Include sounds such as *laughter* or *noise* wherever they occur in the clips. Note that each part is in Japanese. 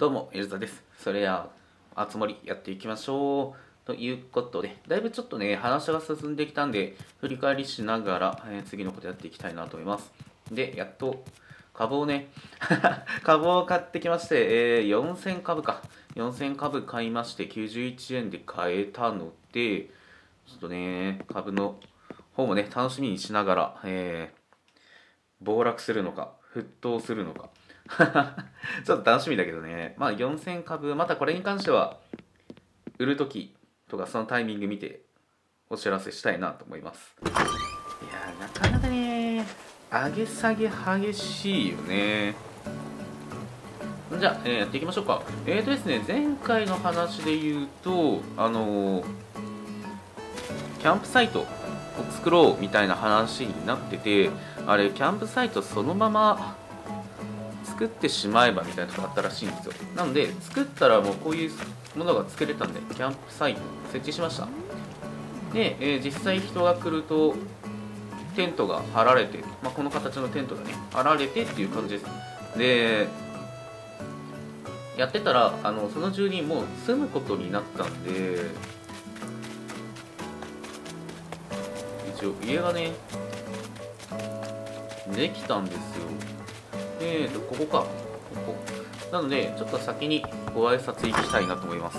どうも、エルザです。それや、あつ森やっていきましょう。ということで、だいぶちょっとね、話が進んできたんで、振り返りしながら、えー次のことやっていきたいなと思います。で、やっと、株をね、*laughs* 株を買ってきまして、えー4000株か。4000株買いまして、91円で買えたので、ちょっとね、株の方もね、楽しみにしながら、えー暴落するのか、沸騰するのか。*laughs* ちょっと楽しみだけどね。まあ4000株、またこれに関しては、売るときとかそのタイミング見てお知らせしたいなと思います。いや、なかなかね、上げ下げ激しいよね。じゃあ、えーやっていきましょうか。えーとですね、前回の話で言うと、あのーキャンプサイトを作ろうみたいな話になってて、あれ、キャンプサイトそのまま作ってしまえばみたいなとこあったらしいんですよ。なので、作ったらもうこういうものが作れたんで、キャンプサイト設置しました。で、えー実際人が来ると、テントが張られて、まあ、この形のテントがね、張られてっていう感じです。で、やってたら、あのその住人もう住むことになったんで、一応家がね、できたんですよ。えーと、ここか。ここ。なので、ちょっと先にご挨拶行きたいなと思います。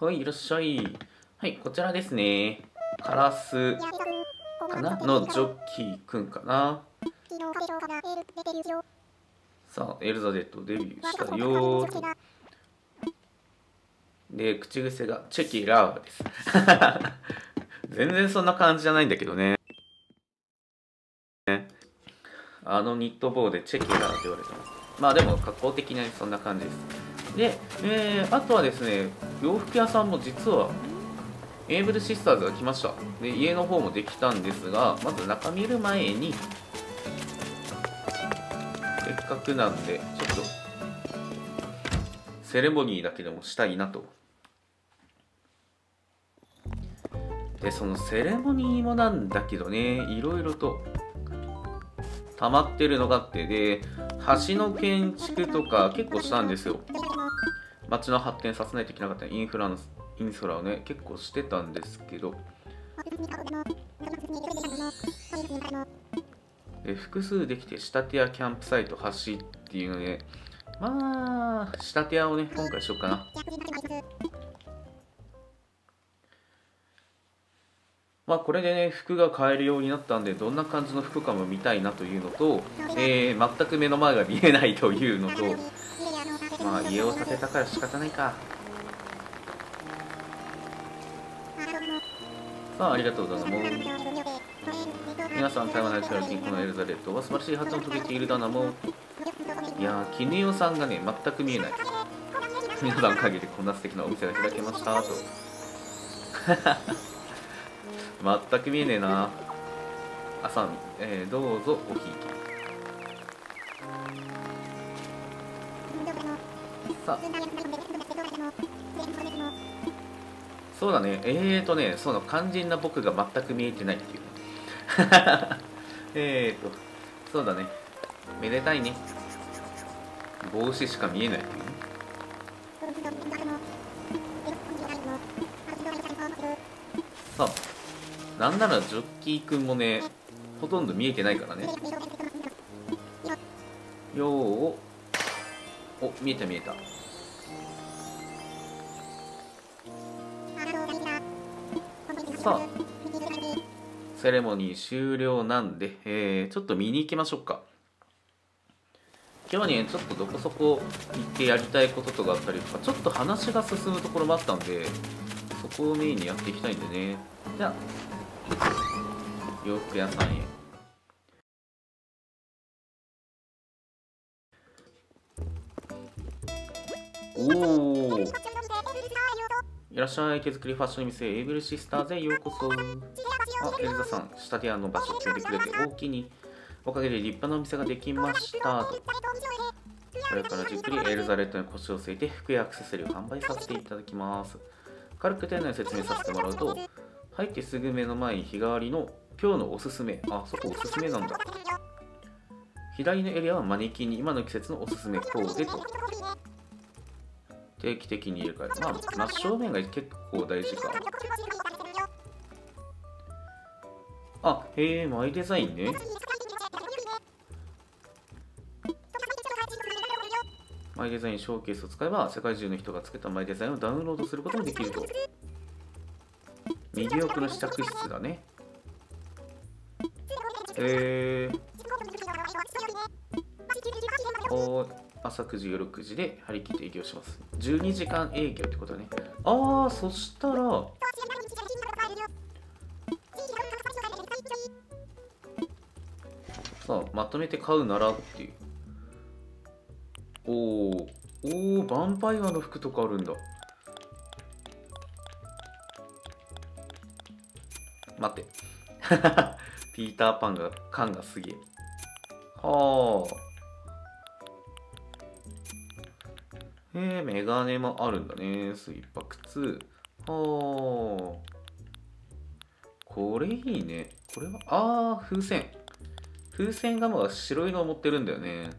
はい、いらっしゃい。はい、こちらですね。カラスかな？のジョッキーくんかな。さあ、エルザデットデビューしたよ。で、口癖がチェキラーです。全然そんな感じじゃないんだけどね。あのニット帽でチェキラーって言われてます。まあでも、格好的にそんな感じです。で、えーあとはですね、洋服屋さんも実は、エイブルシスターズが来ました。で、家の方もできたんですが、まず中見る前に、せっかくなんで、ちょっと、セレモニーだけでもしたいなと。で、そのセレモニーもなんだけどね、いろいろと溜まってるのがあって、で、橋の建築とか結構したんですよ。街の発展させないといけなかったインフラの、インフラをね、結構してたんですけど、で複数できて仕立て屋キャンプサイト橋っていうので、まあ、仕立て屋をね、今回しようかな。まあこれでね服が買えるようになったんでどんな感じの服かも見たいなというのと、えー全く目の前が見えないというのとまあ家を建てたから仕方ないか。さあありがとうございます。皆さん台湾の力金庫のエルザレット。は素晴らしい発音を遂げているだなもいやー絹代さんがね全く見えない。皆さん陰でこんな素敵なお店が開けましたと全く見えねえな。朝見、えーどうぞおひいき。さそうだね。えーとねその肝心な僕が全く見えてないっていう。*laughs* えーとそうだね。めでたいね。帽子しか見えないっていう。さあ。なんならジョッキーくんもねほとんど見えてないからね。よー。おお見えた見えた。さあセレモニー終了なんで、えーちょっと見に行きましょうか。今日はねちょっとどこそこ行ってやりたいこととかあったりとかちょっと話が進むところもあったんでそこをメインにやっていきたいんでね。じゃあ洋服屋さんへ。おおいらっしゃい。手作りファッション店エイブルシスターズへようこそ。あエルザさん仕立て屋の場所を決めてくれて大きにおかげで立派なお店ができました。とこれからじっくりエルザレットに腰を据えて服やアクセサリーを販売させていただきます。軽く店内を説明させてもらうと入ってすぐ目の前に日替わりの今日のおすすめ。あそこおすすめなんだ。左のエリアはマネキンに今の季節のおすすめコーデと。定期的に入れ替えまあ真正面が結構大事か。あへえマイデザインね。マイデザインショーケースを使えば世界中の人がつけたマイデザインをダウンロードすることもできると。右奥の試着室だね。えー、お朝9時夜9時で張り切って営業します。12時間営業ってことだね。ああそしたらさあまとめて買うならっていう。おおおおヴァンパイアの服とかあるんだ待って。*laughs* ピーターパンが感がすげえ。はあ。えー、メガネもあるんだね。スイッパ靴。はあ。これいいね。これはああ風船。風船ガムは白いのを持ってるんだよね。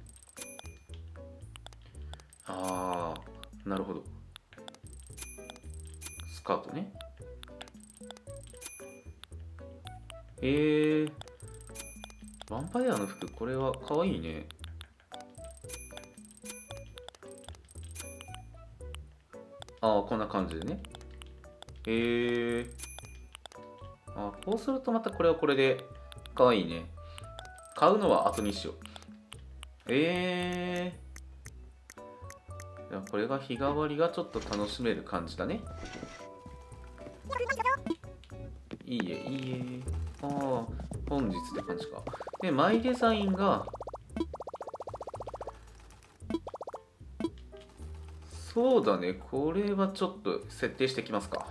ああなるほど。スカートね。えー、ヴァンパイアの服これはかわいいね。ああこんな感じでね。へえー、あこうするとまたこれはこれでかわいいね。買うのは後にしよう。ええーこれが日替わりがちょっと楽しめる感じだね。いいえいいえ。ああ本日って感じか。でマイデザインがそうだねこれはちょっと設定してきますか。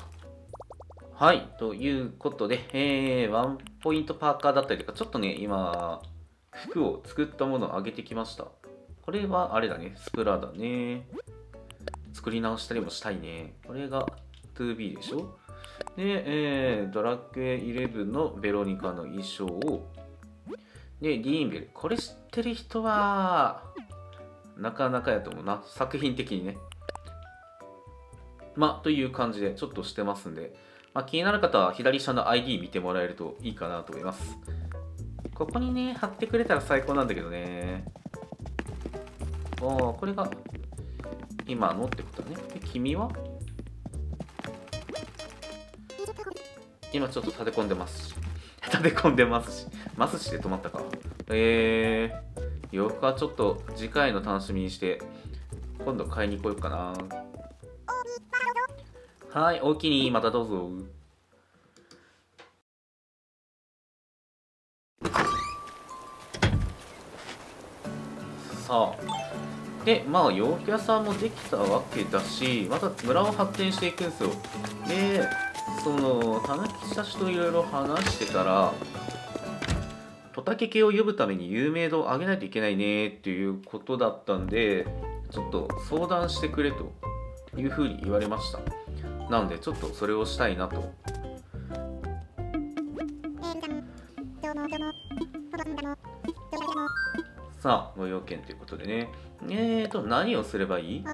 はいということで、えー、ワンポイントパーカーだったりとかちょっとね今服を作ったものを上げてきました。これはあれだねスプラだね。作り直したりもしたいね。これが 2B でしょ、えー、ドラッグ11のベロニカの衣装を、で、ディーンベル。これ知ってる人は、なかなかやと思うな。作品的にね。まあ、という感じでちょっとしてますんで、ま、気になる方は左下の ID 見てもらえるといいかなと思います。ここにね、貼ってくれたら最高なんだけどね。おー、これが今のってことね。で、君は？今ちょっと立て込んでますし。*laughs* 立て込んでますし。ますしで止まったか。えー、洋服はちょっと次回の楽しみにして、今度買いに来ようかな。はい、大きにまたどうぞ。さあ、でまあ陽気屋さんもできたわけだしまた村を発展していくんですよでその田中たちといろいろ話してたらトタケ系を呼ぶために有名度を上げないといけないねっていうことだったんでちょっと相談してくれというふうに言われました。なのでちょっとそれをしたいなと。さあ、ご用件ということでね。えーと、何をすればいい？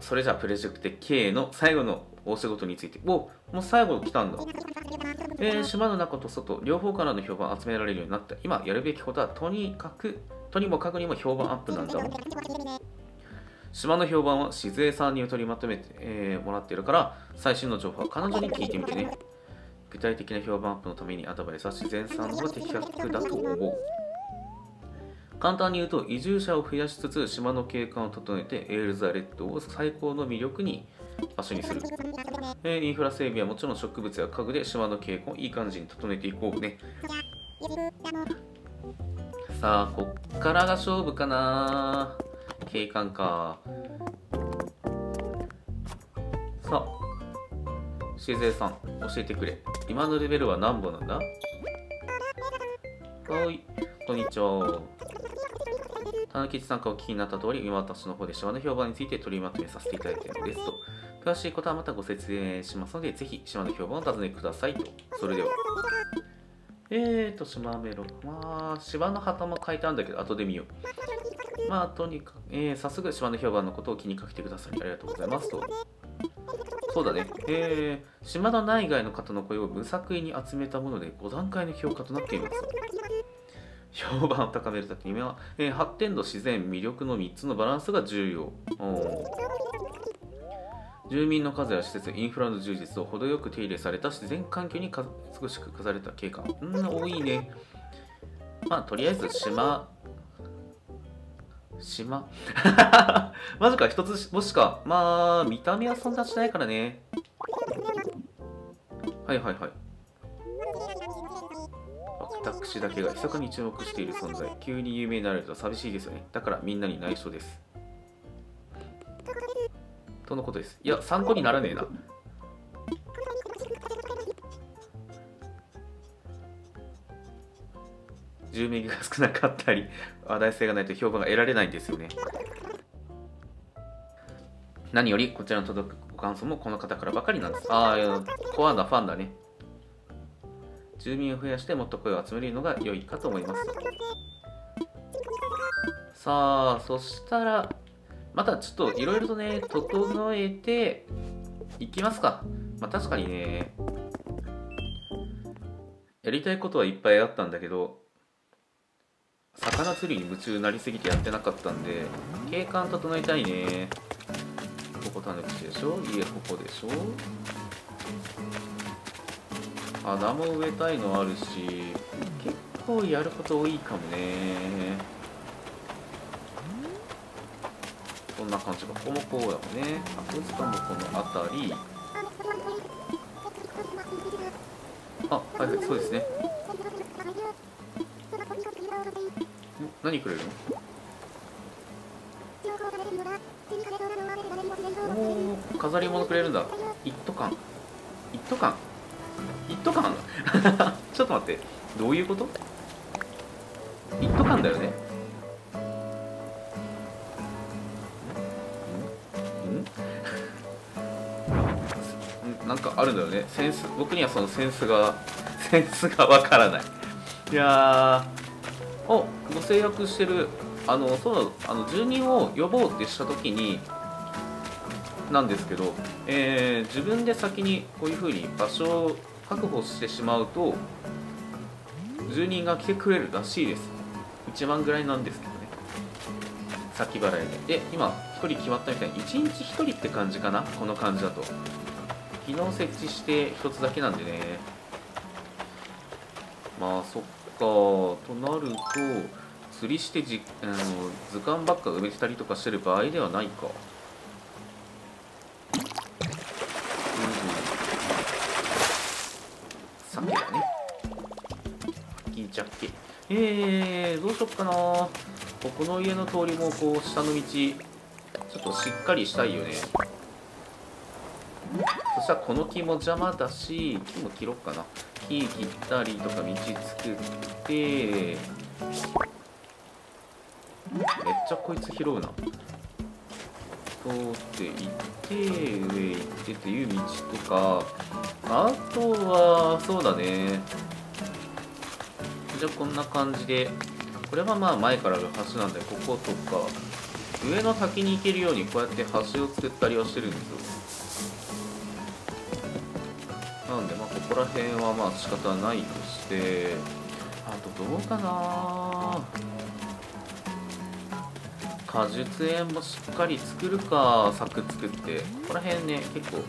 それじゃあ、プロジェクト K の最後の大仕事について。おもう最後来たんだ。えー、島の中と外、両方からの評判集められるようになった。今やるべきことは、とにかく、とにもかくにも評判アップなんだもん。島の評判は静江さんに取りまとめて、えー、もらっているから、最新の情報は彼女に聞いてみてね。具体的な評判アップのためにアドバイスは自然さんの方が的確だと思う。簡単に言うと移住者を増やしつつ島の景観を整えてエールザレッドを最高の魅力に場所にする、*laughs* えインフラ整備はもちろん植物や家具で島の景観をいい感じに整えていこうね。さあこっからが勝負かな。景観か。さあしずえさん教えてくれ。今のレベルは何本なんだ？はい。こんにちは田中さんかお聞きになった通り、今私の方で島の評判について取りまとめさせていただいているのですと。詳しいことはまたご説明しますので、ぜひ島の評判をお尋ねくださいと。それでは。えーと、島メロ。まあ、芝の旗も書いたんだけど、後で見よう。まあ、とにかく、えー、早速、島の評判のことを気にかけてくださり、ありがとうございますと。そうだね。えー、島の内外の方の声を無作為に集めたもので5段階の評価となっています。評判を高めるためには、*laughs* えー、発展度、自然、魅力の3つのバランスが重要。住民の数や施設、インフラの充実を程よく手入れされた自然環境に美しく飾れた景観。うん、多いね。まあ、とりあえず島、島 *laughs* マジか、一つ星か。まあ、見た目はそんなしないからね。はいはいはい。私だけが密かに注目している存在。急に有名になれると寂しいですよね。だからみんなに内緒です。とのことです。いや、参考にならねえな。10名が少なかったり、話題性がないと評判が得られないんですよね。何より、こちらの届くご感想もこの方からばかりなんです。ああ、コアなファンだね。住民を増やしてもっと声を集めるのが良いかと思います。さあ、そしたら、またちょっといろいろとね、整えていきますか。まあ確かにね、やりたいことはいっぱいあったんだけど、魚釣りに夢中になりすぎてやってなかったんで、景観整えたいね。ここたぬきでしょ？家ここでしょ？花も植えたいのあるし、結構やること多いかもね。こんな感じか。ここもこうだもんね。博物館もこの辺り。あはいはいそうですね。何くれるの？おお飾り物くれるんだ。一斗缶。一斗缶。一斗缶 *laughs* ちょっと待って。どういうこと？一斗缶だよね。ん？なんかあるんだよね。センス僕にはそのセンスが *laughs* センスがわからない。いやー。おご制約してる。あのそうあの住人を呼ぼうってした時になんですけど、えー、自分で先にこういうふうに場所を確保してしまうと住人が来てくれるらしいです。1万ぐらいなんですけどね。先払いで。で今1人決まったみたい。に1日1人って感じかな？この感じだと。昨日設置して1つだけなんでね。まあそっか。となると釣りしてじあの図鑑ばっか埋めてたりとかしてる場合ではないか。うん鮭だね。銀ジャッケえー、どうしよっかな。ここの家の通りもこう下の道ちょっとしっかりしたいよね。そしたらこの木も邪魔だし木も切ろっかな。木切ったりとか道作って。めっちゃこいつ拾うな。って行って上行ってっていう道とか。あとはそうだね。じゃあこんな感じでこれはまあ前からある橋なんでこことか上の滝に行けるようにこうやって橋を作ったりはしてるんですよ。なんでまあここら辺はまあ仕方ないとしてあとどうかな。果実園もしっかり作るか柵作って。ここら辺ね結構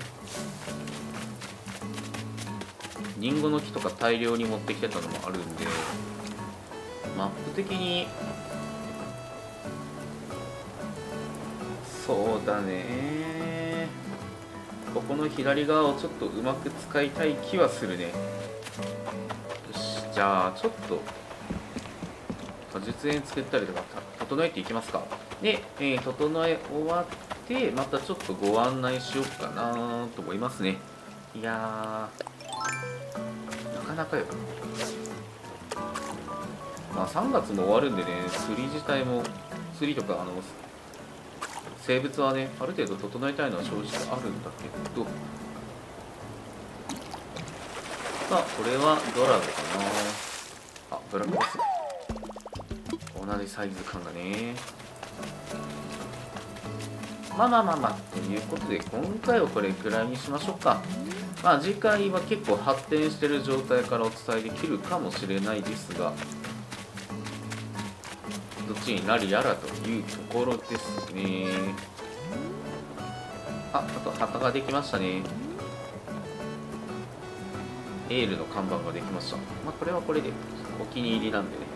りんごの木とか大量に持ってきてたのもあるんでマップ的にそうだね。ここの左側をちょっとうまく使いたい気はするね。よしじゃあちょっと果実園作ったりとか整えていきますか。で、えー、整え終わってまたちょっとご案内しようかなと思いますね。いやなかなかよ。まあ3月も終わるんでね釣り自体も釣りとかあの生物はねある程度整えたいのは正直あるんだけど。さあこれはドラゴかなあドラクロス同じサイズ感がね。まあまあまあまあということで今回はこれくらいにしましょうか。まあ次回は結構発展してる状態からお伝えできるかもしれないですがどっちになるやらというところですね。ああと旗ができましたね。エールの看板ができました。まあこれはこれでお気に入りなんでね。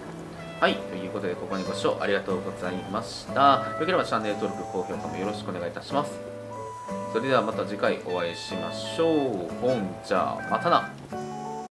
はい、ということで、ここにご視聴ありがとうございました。よければチャンネル登録、高評価もよろしくお願いいたします。それではまた次回お会いしましょう。ほんじゃ、またな。